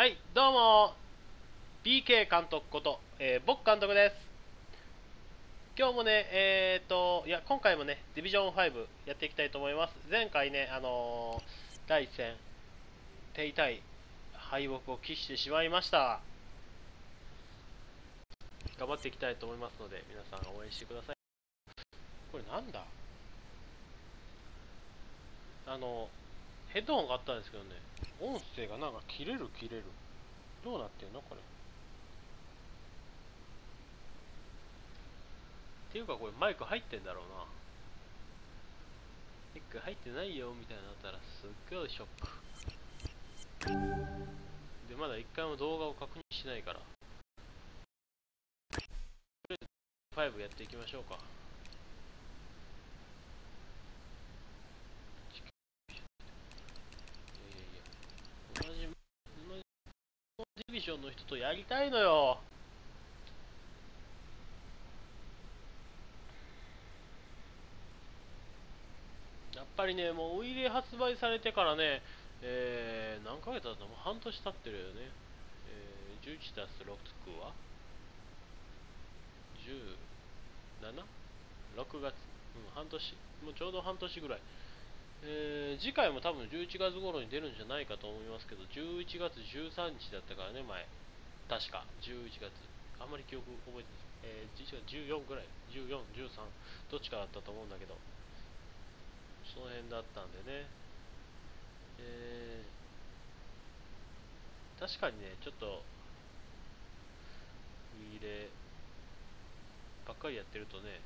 はい、どうも、PK 監督こと、えー、僕監督です。今日もね、えーと、いや、今回もね、ディビジョン5やっていきたいと思います。前回ね、あのー第1戦、手痛い敗北を喫してしまいました。頑張っていきたいと思いますので、皆さん応援してください。これなんだ？あの、ヘッドホンがあったんですけどね、音声がなんか切れる切れる。どうなってんのこれ。っていうかこれマイク入ってんだろうな。マイク入ってないよみたいになったらすっごいショック。で、まだ一回も動画を確認しないから。とりあえず5やっていきましょうか。いやいやいや同じ同じディビジョンの人とやりたいのよ。やっぱりねもうウイイレ発売されてからねえー、何ヶ月だった？もう半年経ってるよね、えー、11たす6は？17?6 月。うん半年。もうちょうど半年ぐらい。えー次回も多分11月頃に出るんじゃないかと思いますけど、11月13日だったからね、前。確か、11月。あんまり記憶覚えてない。えー、11月14ぐらい。14、13、どっちかだったと思うんだけど、その辺だったんでね。えー、確かにね、ちょっと、ウイイレばっかりやってるとね、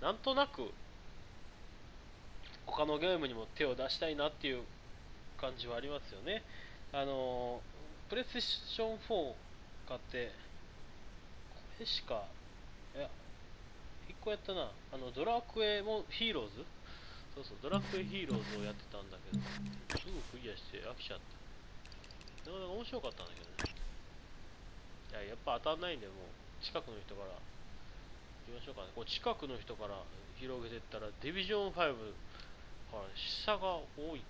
なんとなく、他のゲームにも手を出したいなっていう感じはありますよね。あのープレイステーション4買って、これしか、いや、1個やったな、あのドラクエもヒーローズ？そうそう、ドラクエヒーローズをやってたんだけど、すぐクリアして飽きちゃった。なかなか面白かったんだけどね。いや、やっぱ当たんないんで、もう近くの人から行きましょうかね。こう近くの人から広げていったら、ディビジョン5から下が多い。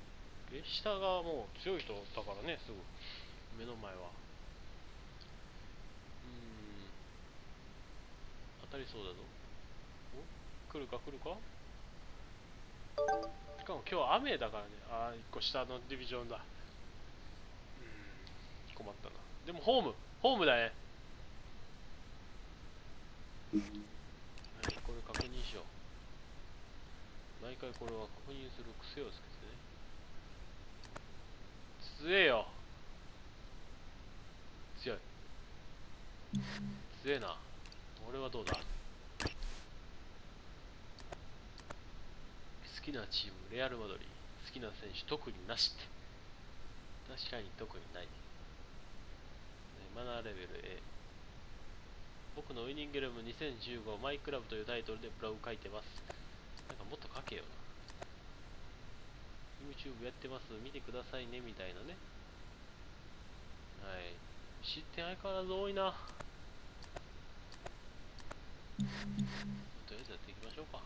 え？下がもう強い人だからね、すぐ。目の前は。うーん。当たりそうだぞ。お？来るか来るか？しかも今日は雨だからね。ああ、一個下のディビジョンだ。うーん。困ったな。でもホーム。ホームだね。はい、これ確認しよう。毎回これは確認する癖をつけてね。強えよ。強い。強えな。俺はどうだ？好きなチーム、レアル・マドリー。好きな選手、特になしって。確かに特にない。マナーレベル A。僕のウイニングルーム2015マイクラブというタイトルでブログ書いてます。もっと書けよ。YouTube やってます、見てくださいね、みたいなね。はい。失点相変わらず多いな。とりあえずやっていきましょうか。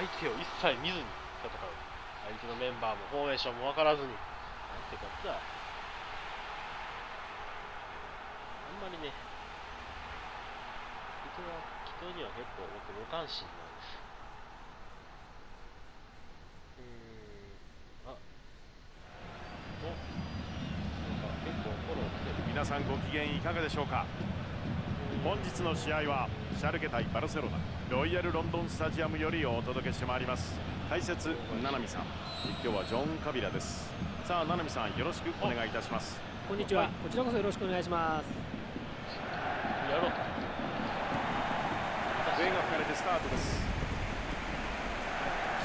相手を一切見ずに戦う。相手のメンバーもフォーメーションも分からずに。なんてこった。あんまりね、人には結構僕無関心なんです。うーん、あ、お、なんか結構フォロー来て。る。皆さんご機嫌いかがでしょうか？本日の試合はシャルケ対バルセロナ。ロイヤルロンドンスタジアムよりお届けしてまいります。解説七海さん。今日はジョン・カビラです。さあ七海さんよろしくお願いいたします。こんにちは。こちらこそよろしくお願いします。やろうと。笛が吹かれてスタートです。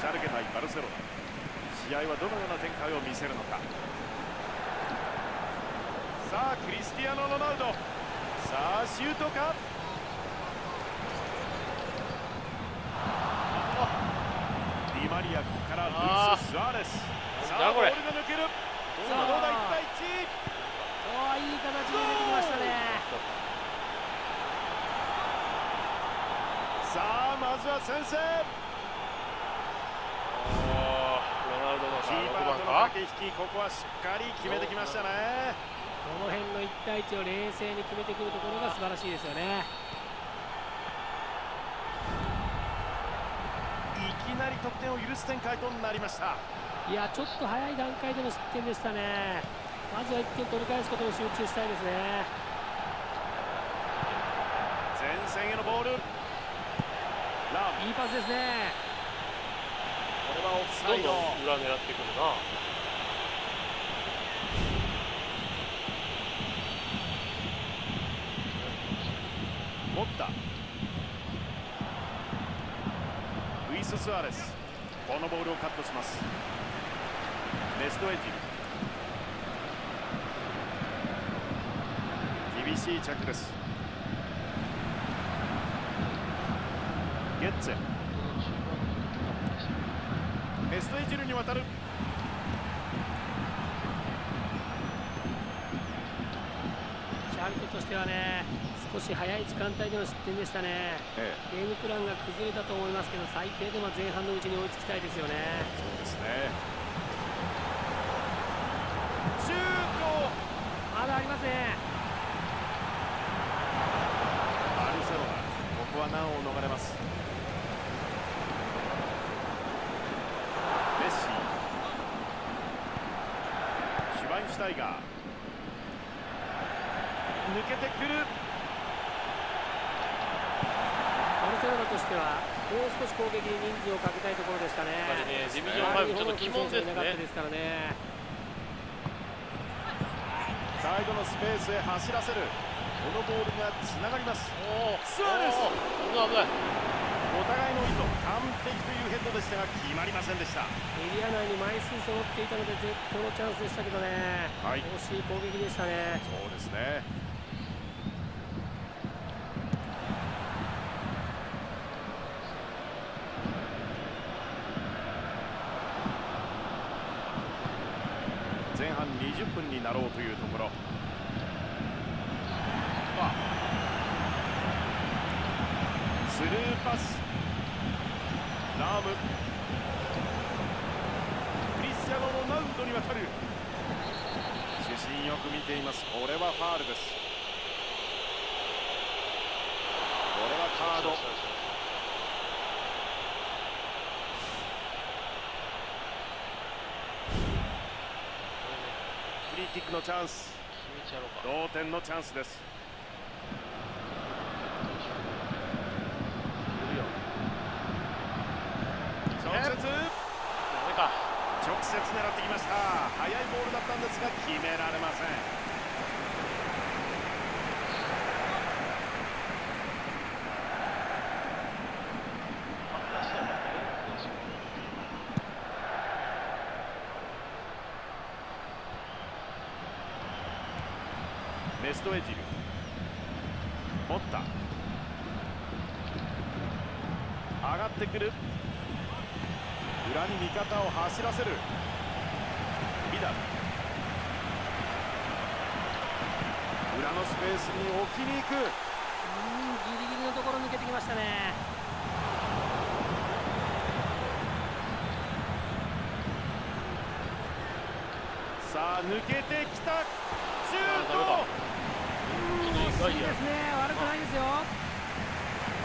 シャルケ対バルセロナ。試合はどのような展開を見せるのか。さあクリスティアーノ・ロナウド。さあシュートかディマリアここからルイス・スアレスさあボーなんだこれルが抜けるどうさあどうだ1対おーいい形で出てきましたね。1さあまずは先制。ロナルドのキー6パーとの駆け引きここはしっかり決めてきましたね。この辺の1対1を冷静に決めてくるところが素晴らしいですよね。いきなり得点を許す展開となりました。いやちょっと早い段階での失点でしたね。まずは1点取り返すことに集中したいですね。前線へのボールいいパスですね。これはオフサどんどイド。ん裏狙ってくるな。持った。ルイス・スアレス。このボールをカットします。メストエッジ厳しい着ですゲッツェメストエジルに渡る。シャルケとしてはね少し早い時間帯での失点でしたね。えゲームプランが崩れたと思いますけど最低でも前半のうちに追いつきたいですよね。そうですね。シュートまだありますねバルセロナここは難を逃れますメッシシュバインシュタイガー。抜けてくる。バルセロナとしてはもう少し攻撃に人数をかけたいところでしたね。ジョン5ちょっと疑問ですね。ですからね。サイドのスペースへ走らせる。このボールがつながります。おおスアレス。おー危ない危ないお互いの意図完璧というヘッドでしたが決まりませんでした。エリア内に枚数揃っていたので絶好のチャンスでしたけどね、はい。惜しい攻撃でしたね。そうですね前半20分になろうというところスルーパスラームクリスチャノ・ロナウドに渡る主審よく見ていますこれはファールですこれはカードフリーキックのチャンス同点のチャンスです。直接。直接狙ってきました。速いボールだったんですが決められませんあ出したらよかったねメストエジル持った上がってくる裏に味方を走らせるビダル裏のスペースに置きに行く。うーんギリギリのところ抜けてきましたね。さあ抜けてきた。シュート。いいですね。悪くないですよ。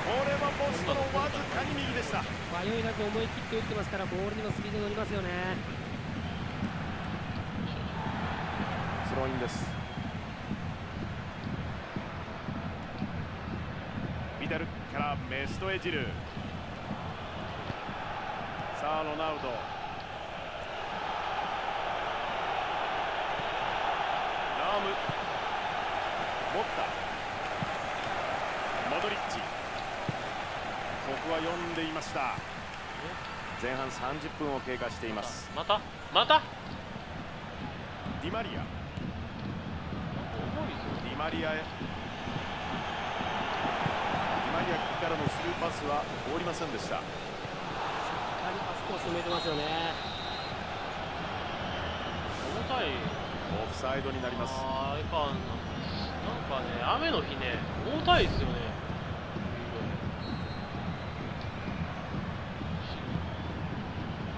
これはポストのわずかに右でした。迷いなく思い切って打ってますからボールにもスピード乗りますよね。スローインですビダルからメストエジル。さあロナウド。ラーム。持った。モドリッチ。ここは読んでいました。前半30分を経過しています。また？また？ディマリア。ディマリアへリアからのスルーパスは通りませんでした。しっかりパスコース埋めてますよね。重たいオフサイドになります。あかななんかね雨の日ね重たいですよね。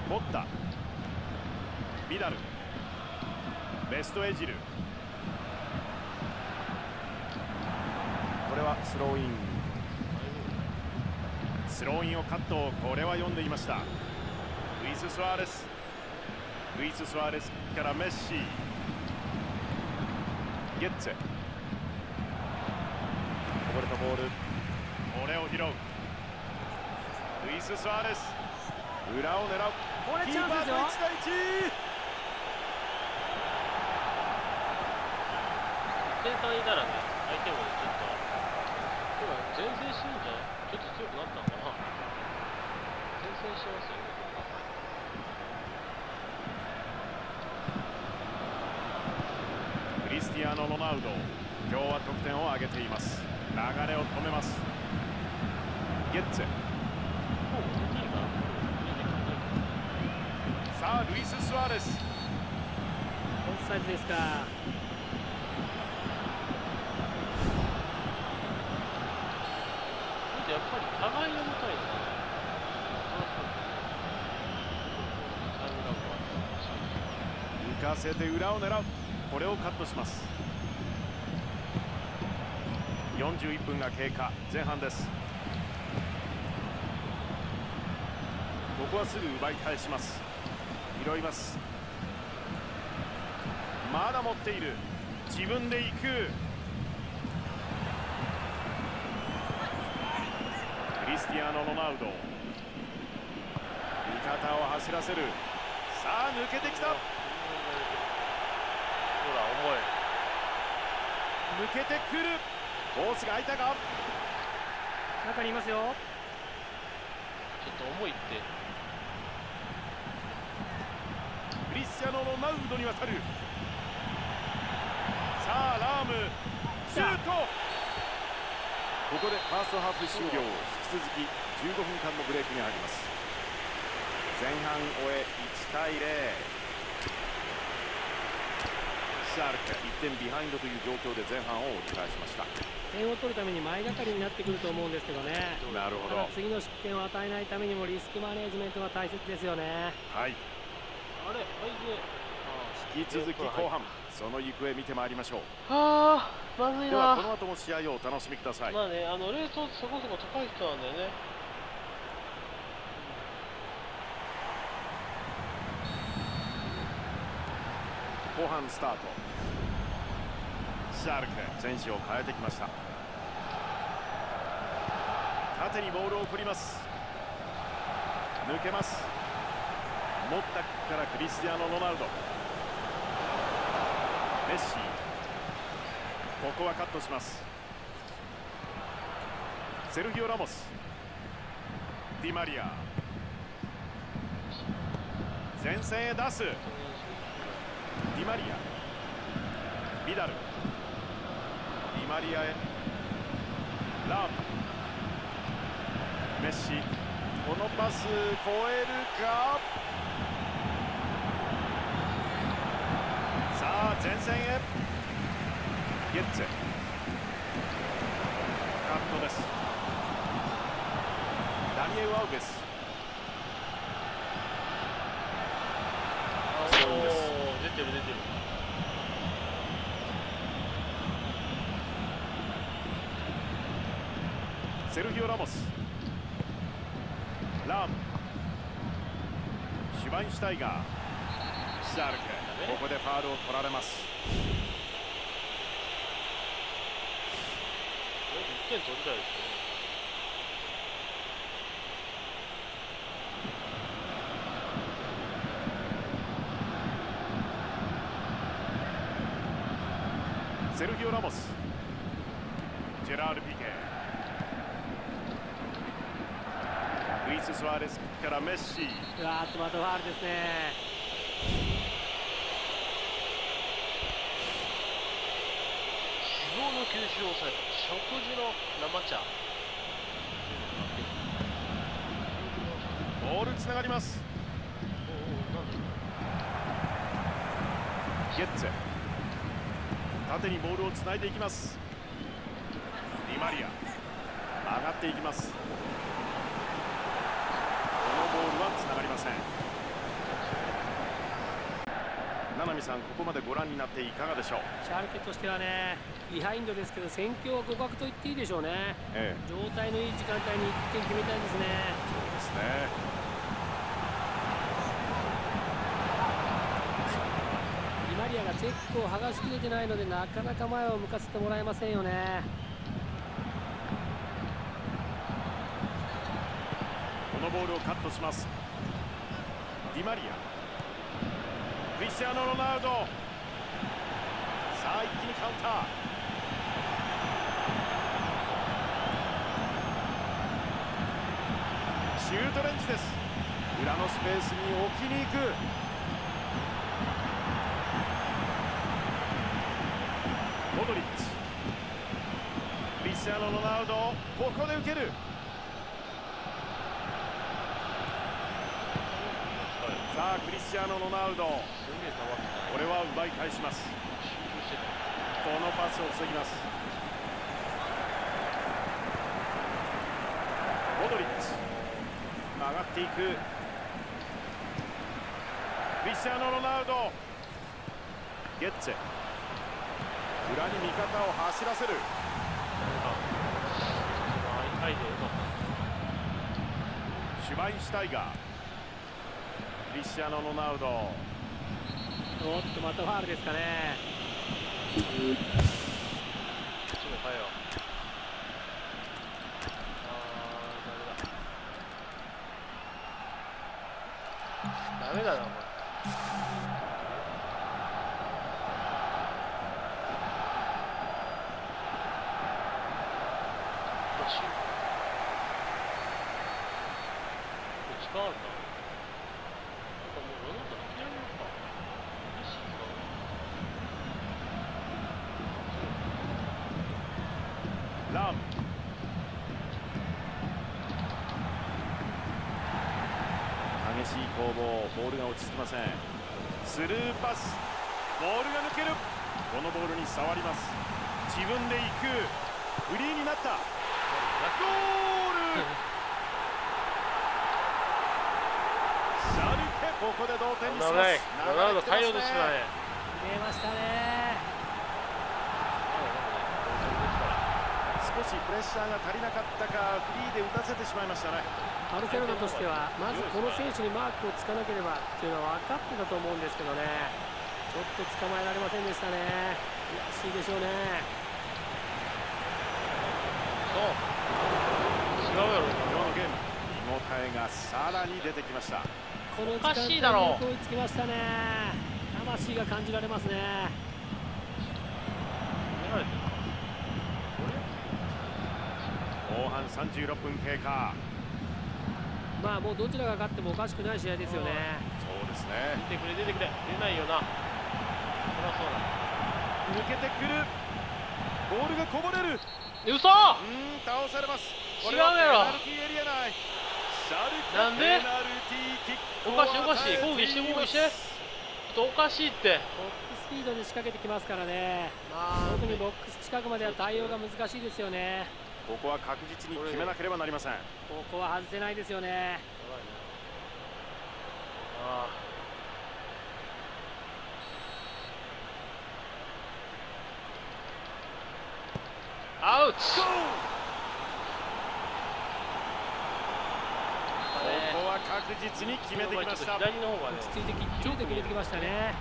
持ったビダルベストエジル。これはスローインスローインをカットこれは読んでいました。ルイス・スアレス。ルイス・スアレスからメッシ。ゲッツ。ェこぼれたボール。これを拾う。ルイス・スアレス。裏を狙う。これキーパーとチャンスですよ1対1点差にいたらね、相手もちょっと、今前線してるんじゃないちょっと強くなったのかな前線してますよね、このクリスティアーノ・ロナウド。今日は得点を挙げています。流れを止めます。ゲッツ。さあルイス・スアレス。オフサイドですか。やっぱり互いの舞台だ。な。タイムラグは浮かせて裏を狙う。これをカットします。41分が経過。前半です。ここはすぐ奪い返します。拾います。まだ持っている。自分で行く。クリスティアーノ・ロナウド。味方を走らせる。さあ抜けてきた、抜けてくる。コースが空いたか？中にいますよ。ちょっと重いって。クリスチャーノ・ロナウドに渡る。さあラーム。シュート。ここでファーストハーフ終了。引き続き15分間のブレイクに入ります。前半終え1対0シャールク1点ビハインドという状況で前半を折り返しました点を取るために前がかりになってくると思うんですけどねなるほただ次の失点を与えないためにもリスクマネジメントが大切ですよねはいあれ、相手。あ引き続き後半その行方見てまいりましょうあー、まずいではこな。の後も試合をお楽しみくださいまあね、あのレートそこそこ高い人なんだよね。後半スタート。シャルク選手を変えてきました。縦にボールを送ります。抜けます。持ったからクリスティアーノ・ロナウド。メッシ。ここはカットします。セルギオ・ラモス。ディマリア。前線へ出すィマリアビダルディマリアへラームメッシこのパス超えるかさあ前線へゲッツェカットですダニエル・アウベスあそうですおー出てる出てる。セルギオ・ラモスラームシュバインシュタイガー。シャルケここでファールを取られます。1点取りたいですね。セルギオ・ラモスジェラール・ピケルイス・スワレスからメッシ。うわーっとまたファールですね。希望の吸収を抑えた食事の生茶。ボールつながります。おおなんだゲッツ。ェ縦にボールをつないでいきます。ディマリア。上がっていきますボールはつながりません。七海さんここまでご覧になっていかがでしょう、シャルケとしてはねビハインドですけど戦況は互角と言っていいでしょうね。ええ、状態のいい時間帯に1点決めたいですね。そうですね。ディマリアがチェックを剥がしきれてないのでなかなか前を向かせてもらえませんよねこのボールをカットします。ディマリア。クリスティアーノ・ロナウド。さあ一気にカウンター。シュートレンジです。裏のスペースに置きに行く。モドリッチ。クリスティアーノ・ロナウド。ここで受ける。さあクリスティアーノ・ロナウド。これは奪い返します。このパスを防ぎます。モドリッチ。曲がっていく。クリスティアーノ・ロナウド。ゲッツェ。裏に味方を走らせる。シュバインシュタイガークリスティアーノ・ロナウドおっとまたファールですかね。たすぐ早よあーダメだ。ダメだなこれどうしようこれ時間あるななんかもうロナウドいきなりやるか嬉しいなラン激しい攻防ボールが落ち着きません。スルーパスボールが抜ける。このボールに触ります。自分で行く。フリーになった。ゴール！シャルケここで同点にします。長い。ロナウド対応でしたね出ましたね少しプレッシャーが足りなかったかフリーで打たせてしまいましたね。バルセロナとしてはまずこの選手にマークをつかなければっていうのは分かってたと思うんですけどね。ちょっと捕まえられませんでしたね。悔しいでしょうね。違うやろ今日のゲーム。見応えがさらに出てきました。この時おか間帯にしいだろ。よく追いつきましたね。魂が感じられますね見られてる後半36分経過。まあもうどちらが勝ってもおかしくない試合ですよね。そうですね。出てくれ出てくれ。出ないよな。そそうだ。抜けてくる。ボールがこぼれる。う嘘！ーん倒されます。違うやろ。なんで？おかしいおかしい。抗議して抗議してちょっとおかしいって。トップスピードで仕掛けてきますからね。ま特にボックス近くまでは対応が難しいですよねここは確実に決めなければなりません。ここは外せないですよね。アウトここは確実に決めてきました。左の方がね。落ち着いてきっちりと決めてきましたね。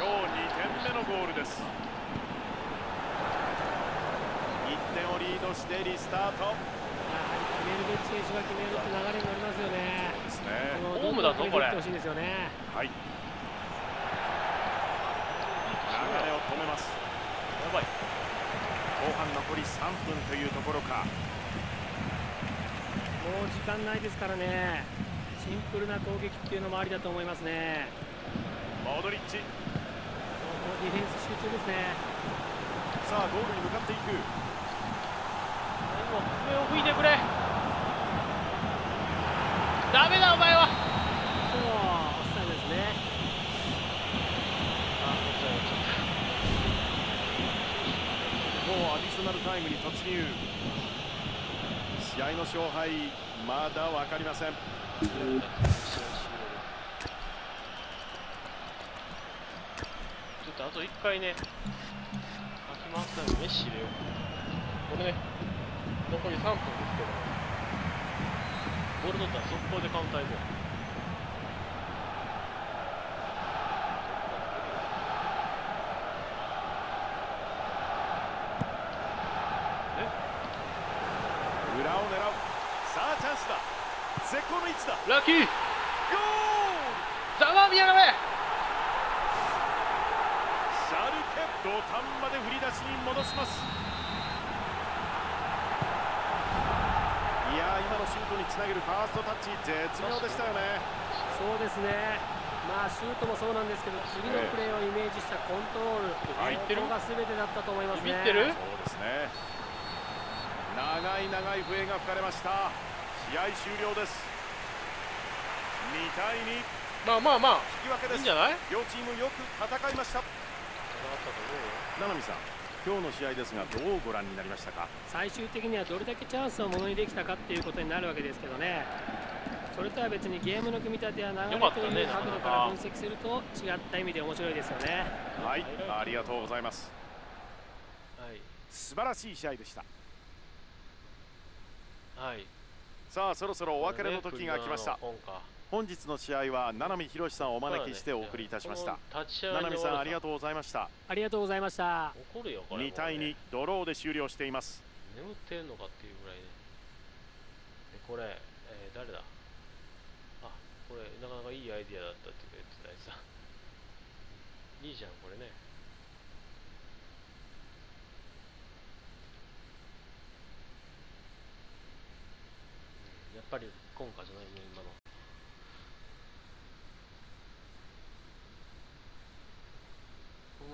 今日2点目のゴールです。1点をリードしてリスタート。やはり決めるべき選手が決めるって流れになりますよね。ですね。このホームだぞどんどん決めていってほしいですよね。はい。流れを止めます。やばい。後半残り3分というところか。もう時間ないですからね。シンプルな攻撃っていうのもありだと思いますね。モドリッチ。もうディフェンス集中ですね。さあゴールに向かっていくもう笛を吹いてくれ。ダメだお前は。もうおっさんですね。あっちはちもうアディショナルタイムに突入。試合の勝敗まだ分かりません。あと1回ね、かきましたねメッシ入れよ。これね。残り3分ですけど、ボール取ったら速攻でカウンター行こう。裏を狙う。さあチャンスだ。絶好の位置だ。ラッキー。ゴーがれ。シャルケ土壇場で振り出しに戻しますいやー今のシュートにつなげるファーストタッチ絶妙でしたよね。そうですね。まあシュートもそうなんですけど次のプレーをイメージしたコントロール、ビビってる？ここが全てだったと思いますね。ビビってる？そうですね。長い長い笛が吹かれました。試合終了です。2対2まあまあまあ、引き分けです。いいんじゃない？両チームよく戦いました。七海さん今日の試合ですがどうご覧になりましたか？最終的にはどれだけチャンスをものにできたかっていうことになるわけですけどね。それとは別にゲームの組み立てや流れという角度から分析すると違った意味で面白いですよね。はいありがとうございます。はい。素晴らしい試合でした。はい。さあそろそろお別れの時が来ました本日の試合は七海博さんをお招きしてお送りいたしました。この立ち上がり七海のさんありがとうございました。ありがとうございました。怒るよこれ2対2ドローで終了しています。眠ってんのかっていうぐらいねでこれ、えー誰だ？あこれなかなかいいアイディアだったって言ってたやつだ。いいじゃんこれね。うんやっぱり今回じゃないね今の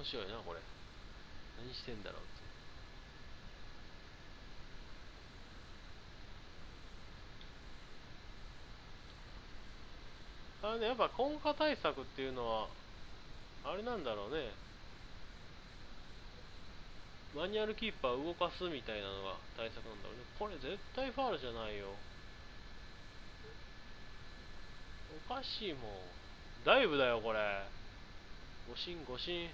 白いなこれ何してんだろうってあのね、やっぱ根化対策っていうのは、あれなんだろうね。マニュアルキーパー動かすみたいなのが対策なんだろうね。これ絶対ファールじゃないよ。おかしいもん。ダイブだよ、これ。誤審、誤審。ね、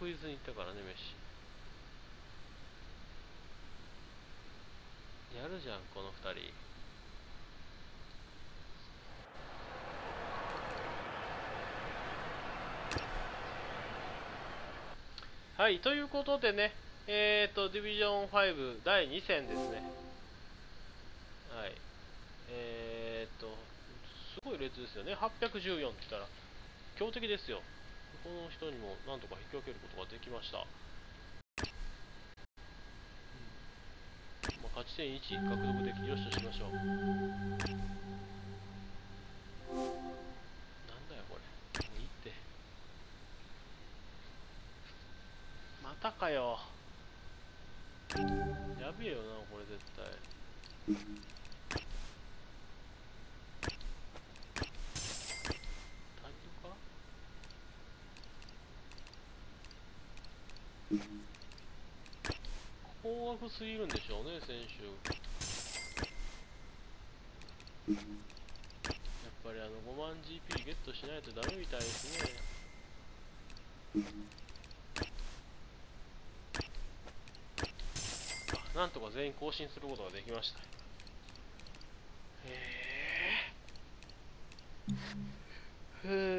確実にいったからね、メッシ。やるじゃん、この二人。はい、ということでね、えっ、ー、と、ディビジョン5第2戦ですね。はい。えっ、ー、と、すごい列ですよね。814って言ったら、強敵ですよ。この人にもなんとか引き分けることができました。まあ、勝ち点1獲得できよしとしましょう。なんだよこれ。もういいって。またかよ。やべえよな、これ絶対。大丈夫か高額すぎるんでしょうね、選手。やっぱりあの5万 GP ゲットしないとダメみたいですね。あ、なんとか全員更新することができました。へ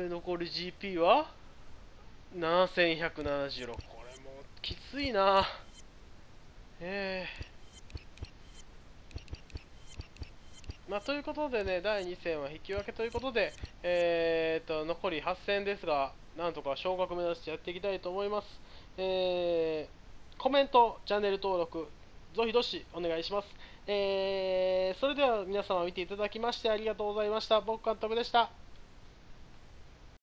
え。残り GP は？7176。これもきついな。ええまあ、ということでね、第2戦は引き分けということで、えー、と残り8戦ですが、なんとか昇格目指してやっていきたいと思います。えー、コメント、チャンネル登録、ぞひどしお願いします。えー、それでは皆様見ていただきましてありがとうございました。僕監督でした。